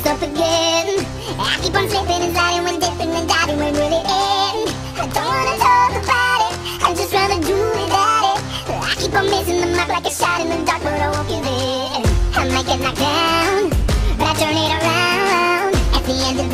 us up again. I keep on slipping and sliding when dipping and diving. When will it end? I don't wanna talk about it. I just rather do without it. I keep on missing the mark like a shot in the dark, but I won't give in. I might get knocked down, but I turn it around. At the end of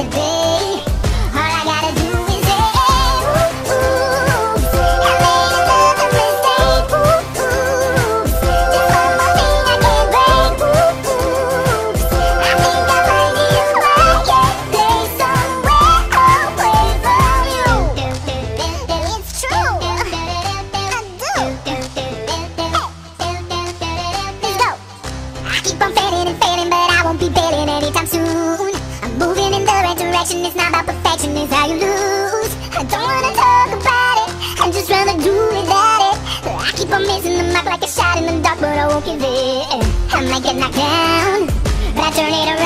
perfection, it's not about perfection, it's how you lose. I don't wanna talk about it, I'm just rather do without it. I keep on missing the mark like a shot in the dark, but I won't give in. I might get knocked down, but I turn it around.